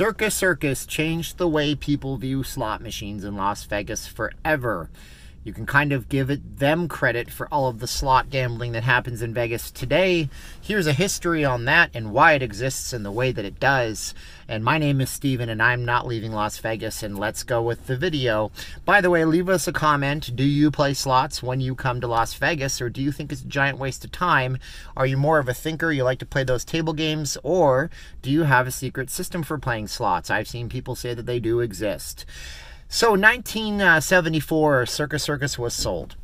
Circus Circus changed the way people view slot machines in Las Vegas forever. You can kind of give it them credit for all of the slot gambling that happens in Vegas today. Here's a history on that and why it exists in the way that it does. And my name is Steven and I'm not leaving Las Vegas and let's go with the video. By the way, leave us a comment. Do you play slots when you come to Las Vegas or do you think it's a giant waste of time? Are you more of a thinker? You like to play those table games or do you have a secret system for playing slots? I've seen people say that they do exist. So 1974, Circus Circus was sold.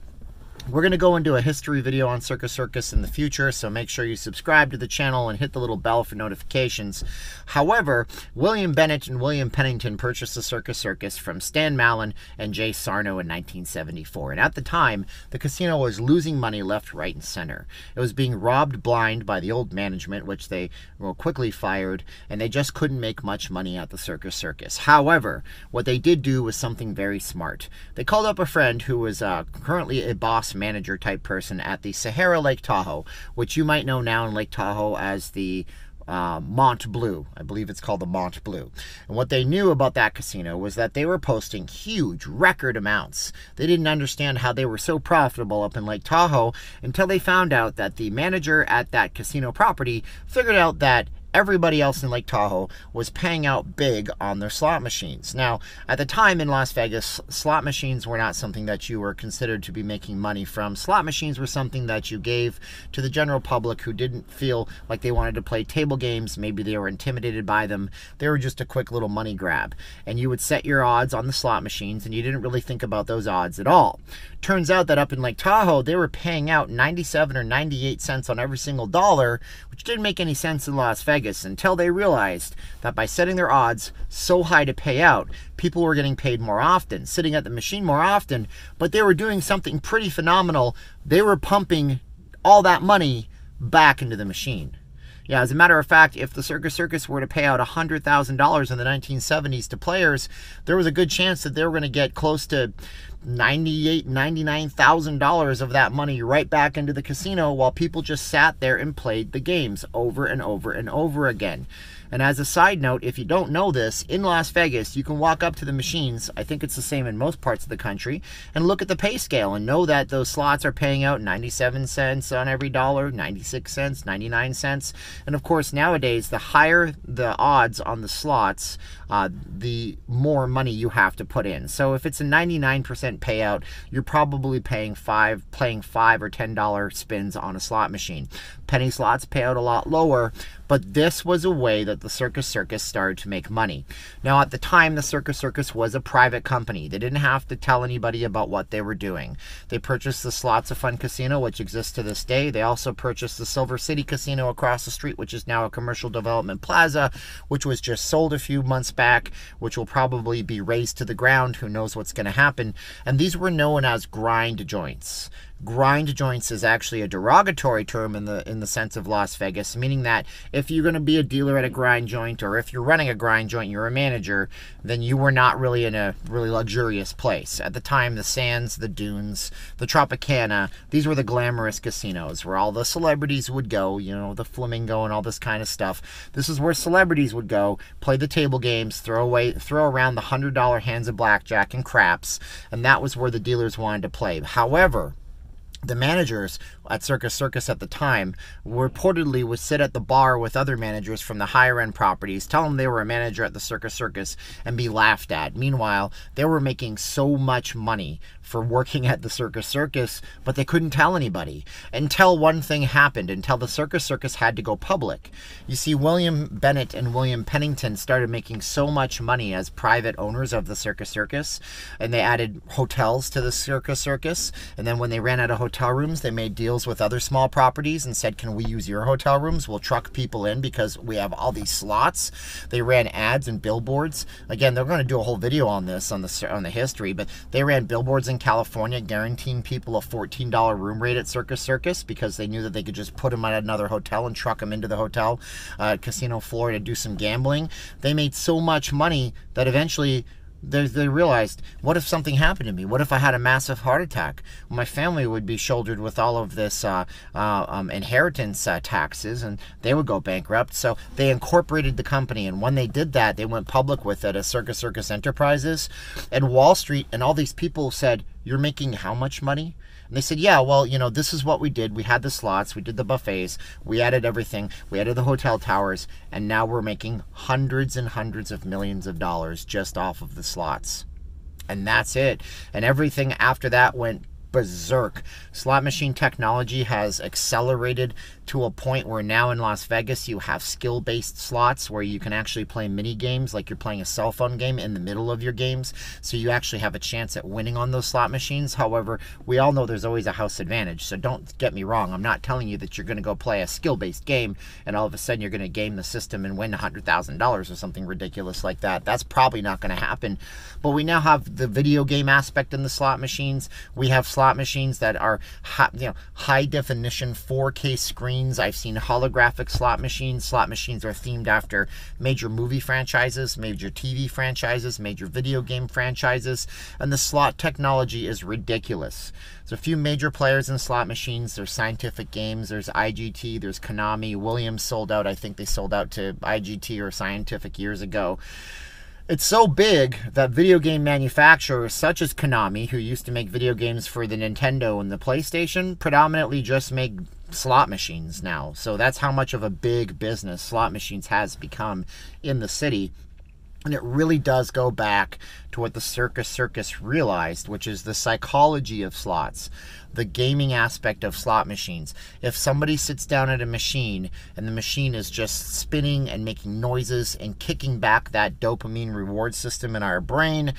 We're going to go into a history video on Circus Circus in the future, so make sure you subscribe to the channel and hit the little bell for notifications. However, William Bennett and William Pennington purchased the Circus Circus from Stan Mallin and Jay Sarno in 1974. And at the time, the casino was losing money left, right, and center. It was being robbed blind by the old management, which they were quickly fired, and they just couldn't make much money at the Circus Circus. However, what they did do was something very smart. They called up a friend who was uh, currently a boss manager type person at the Sahara Lake Tahoe, which you might know now in Lake Tahoe as the uh, Mont Bleu. I believe it's called the Mont Bleu. And what they knew about that casino was that they were posting huge record amounts. They didn't understand how they were so profitable up in Lake Tahoe until they found out that the manager at that casino property figured out that everybody else in Lake Tahoe was paying out big on their slot machines. Now, at the time in Las Vegas, slot machines were not something that you were considered to be making money from. Slot machines were something that you gave to the general public who didn't feel like they wanted to play table games. Maybe they were intimidated by them. They were just a quick little money grab. And you would set your odds on the slot machines, and you didn't really think about those odds at all. Turns out that up in Lake Tahoe, they were paying out 97 or 98 cents on every single dollar, which didn't make any sense in Las Vegas until they realized that by setting their odds so high to pay out, people were getting paid more often, sitting at the machine more often, but they were doing something pretty phenomenal. They were pumping all that money back into the machine. Yeah, as a matter of fact, if the Circus Circus were to pay out $100,000 in the 1970s to players, there was a good chance that they were going to get close to ninety-eight, ninety-nine thousand dollars of that money right back into the casino while people just sat there and played the games over and over and over again. And as a side note, if you don't know this, in Las Vegas, you can walk up to the machines, I think it's the same in most parts of the country, and look at the pay scale and know that those slots are paying out 97 cents on every dollar, 96 cents, 99 cents. And of course, nowadays, the higher the odds on the slots, uh, the more money you have to put in. So if it's a 99% payout, you're probably paying five, playing five or ten dollar spins on a slot machine. Penny slots pay out a lot lower, but this was a way that the Circus Circus started to make money. Now, at the time, the Circus Circus was a private company. They didn't have to tell anybody about what they were doing. They purchased the Slots of Fun Casino, which exists to this day. They also purchased the Silver City Casino across the street, which is now a commercial development plaza, which was just sold a few months back, which will probably be razed to the ground. Who knows what's going to happen? And these were known as grind joints grind joints is actually a derogatory term in the in the sense of Las Vegas, meaning that if you're going to be a dealer at a grind joint or if you're running a grind joint, you're a manager, then you were not really in a really luxurious place. At the time, the Sands, the Dunes, the Tropicana, these were the glamorous casinos where all the celebrities would go, you know, the flamingo and all this kind of stuff. This is where celebrities would go, play the table games, throw away throw around the $100 hands of blackjack and craps, and that was where the dealers wanted to play. However, the managers at Circus Circus at the time reportedly would sit at the bar with other managers from the higher end properties, tell them they were a manager at the Circus Circus, and be laughed at. Meanwhile, they were making so much money for working at the Circus Circus, but they couldn't tell anybody until one thing happened, until the Circus Circus had to go public. You see, William Bennett and William Pennington started making so much money as private owners of the Circus Circus, and they added hotels to the Circus Circus, and then when they ran out of hotel rooms, they made deals with other small properties and said, Can we use your hotel rooms? We'll truck people in because we have all these slots. They ran ads and billboards. Again, they're going to do a whole video on this on the on the history, but they ran billboards in California guaranteeing people a $14 room rate at Circus Circus because they knew that they could just put them at another hotel and truck them into the hotel uh, Casino to do some gambling. They made so much money that eventually they, realized, what if something happened to me? What if I had a massive heart attack? My family would be shouldered with all of this uh, uh, um, inheritance uh, taxes, and they would go bankrupt. So they incorporated the company, and when they did that, they went public with it as Circus Circus Enterprises, and Wall Street, and all these people said, "You're making how much money?" And they said, yeah, well, you know, this is what we did. We had the slots, we did the buffets, we added everything, we added the hotel towers, and now we're making hundreds and hundreds of millions of dollars just off of the slots. And that's it. And everything after that went berserk. Slot machine technology has accelerated to a point where now in Las Vegas you have skill based slots where you can actually play mini games like you're playing a cell phone game in the middle of your games. So you actually have a chance at winning on those slot machines. However, we all know there's always a house advantage. So don't get me wrong. I'm not telling you that you're going to go play a skill based game and all of a sudden you're going to game the system and win $100,000 or something ridiculous like that. That's probably not going to happen. But we now have the video game aspect in the slot machines. We have slot machines that are high, you know, high definition 4K screens screens. I've seen holographic slot machines. Slot machines are themed after major movie franchises, major TV franchises, major video game franchises, and the slot technology is ridiculous. There's a few major players in slot machines. There's Scientific Games, there's IGT, there's Konami. Williams sold out. I think they sold out to IGT or Scientific years ago. It's so big that video game manufacturers such as Konami, who used to make video games for the Nintendo and the PlayStation, predominantly just make slot machines now. So that's how much of a big business slot machines has become in the city. And it really does go back to what the Circus Circus realized, which is the psychology of slots, the gaming aspect of slot machines. If somebody sits down at a machine and the machine is just spinning and making noises and kicking back that dopamine reward system in our brain,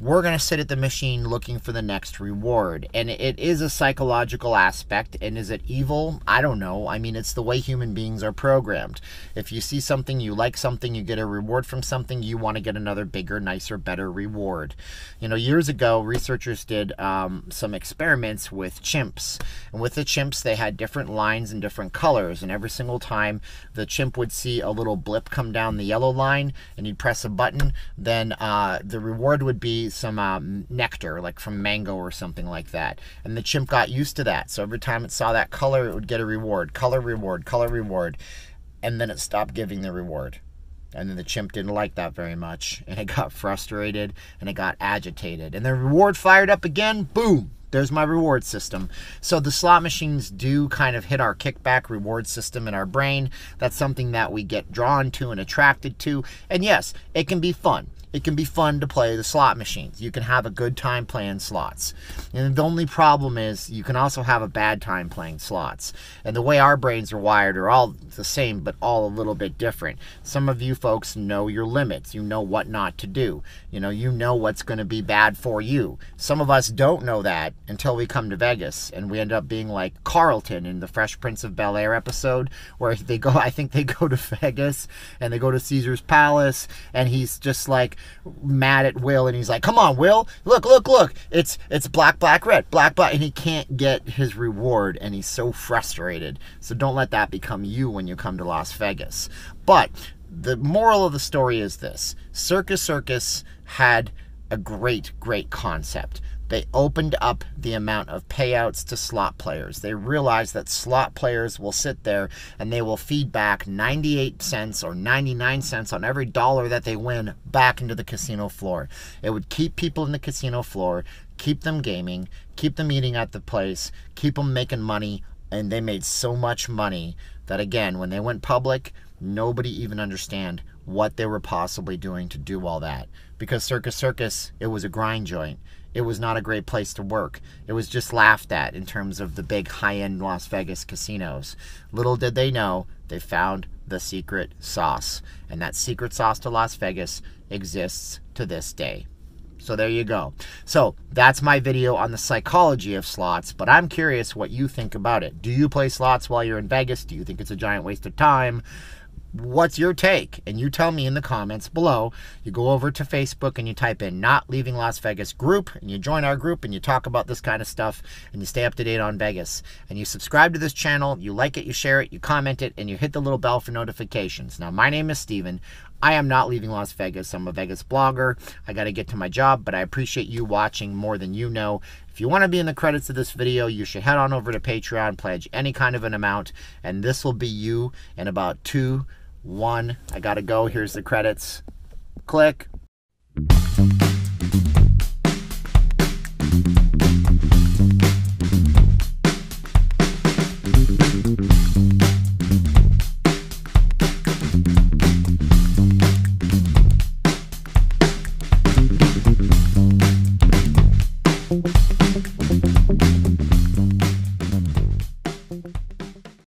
we're going to sit at the machine looking for the next reward. And it is a psychological aspect. And is it evil? I don't know. I mean, it's the way human beings are programmed. If you see something, you like something, you get a reward from something, you want to get another bigger, nicer, better reward. You know, years ago, researchers did um, some experiments with chimps. And with the chimps, they had different lines and different colors. And every single time the chimp would see a little blip come down the yellow line and he'd press a button, then uh, the reward would be some um, nectar, like from mango or something like that. And the chimp got used to that. So every time it saw that color, it would get a reward, color reward, color reward. And then it stopped giving the reward. And then the chimp didn't like that very much. And it got frustrated and it got agitated. And the reward fired up again. Boom. There's my reward system. So the slot machines do kind of hit our kickback reward system in our brain. That's something that we get drawn to and attracted to. And yes, it can be fun it can be fun to play the slot machines. You can have a good time playing slots. And the only problem is you can also have a bad time playing slots. And the way our brains are wired are all the same, but all a little bit different. Some of you folks know your limits. You know what not to do. You know, you know what's going to be bad for you. Some of us don't know that until we come to Vegas and we end up being like Carlton in the Fresh Prince of Bel Air episode where they go, I think they go to Vegas and they go to Caesar's Palace and he's just like, mad at Will and he's like, "Come on, Will, look, look, look! It's it's black, black, red, black, black," and he can't get his reward and he's so frustrated. So don't let that become you when you come to Las Vegas. But the moral of the story is this: Circus Circus had a great, great concept they opened up the amount of payouts to slot players. They realized that slot players will sit there and they will feed back 98 cents or 99 cents on every dollar that they win back into the casino floor. It would keep people in the casino floor, keep them gaming, keep them eating at the place, keep them making money, and they made so much money that again, when they went public, nobody even understand what they were possibly doing to do all that. Because Circus Circus, it was a grind joint it was not a great place to work. It was just laughed at in terms of the big high end Las Vegas casinos. Little did they know, they found the secret sauce. And that secret sauce to Las Vegas exists to this day. So there you go. So that's my video on the psychology of slots, but I'm curious what you think about it. Do you play slots while you're in Vegas? Do you think it's a giant waste of time? What's your take? And you tell me in the comments below. You go over to Facebook and you type in Not Leaving Las Vegas group and you join our group and you talk about this kind of stuff and you stay up to date on Vegas. And you subscribe to this channel, you like it, you share it, you comment it, and you hit the little bell for notifications. Now, my name is Steven. I am not leaving Las Vegas. I'm a Vegas blogger. I got to get to my job, but I appreciate you watching more than you know. If you want to be in the credits of this video, you should head on over to Patreon, pledge any kind of an amount, and this will be you in about two, one. I gotta go. Here's the credits. Click.